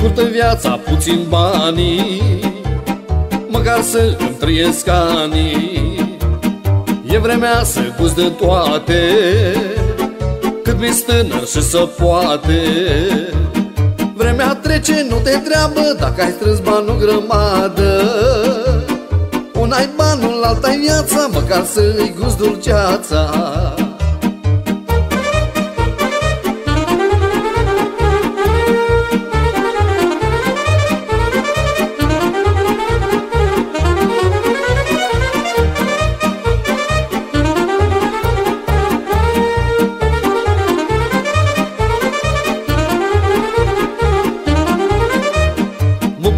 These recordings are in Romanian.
multă viața, puțin banii Măcar să îmi trăiesc anii. E vremea să gust de toate Cât mi tânăr și să poate. Vremea trece, nu te treabă Dacă ai strâns banul grămadă. Un ai banul, alta ai viața Măcar să-i gust dulceața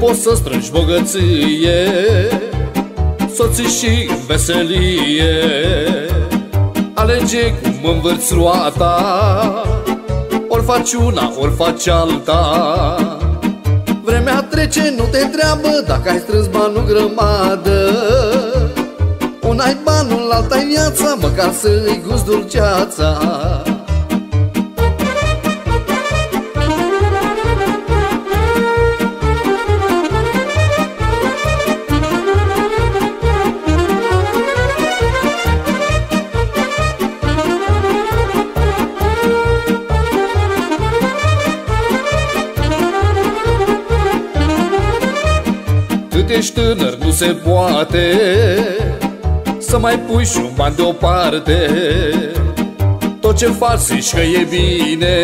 poți să strângi bogăție Soții și veselie. Alege cum învârți roata Ori faci una, ori faci alta. Vremea trece, nu te întreabă Dacă ai strâns banul grămadă. Un ai banul, alta ai viața Măcar să-i gust dulceața ești tânăr nu se poate. Să mai pui și un ban deoparte. Tot ce faci zici că e bine.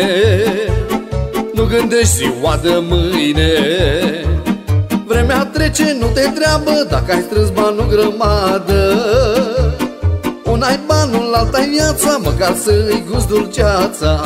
Nu gândești ziua de mâine. Vremea trece, nu te treabă Dacă ai strâns banul grămadă. Un ai banul, alt ai viața Măcar să-i gust dulceața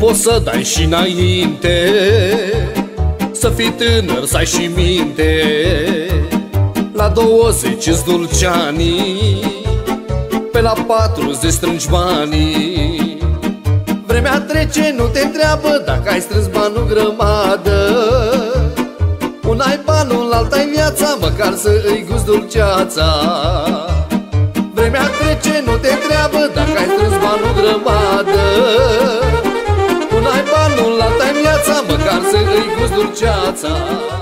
poți să dai și înainte. Să fii tânăr, să ai și minte. La 20 îți dulceanii Pe la 40 strângi banii. Vremea trece, nu te întreabă Dacă ai strâns banul grămadă. Un ai banul, alt ai viața Măcar să îi gust dulceața. Vremea trece, nu te întreabă Dacă ai strâns banul grămadă să îi gust dulceața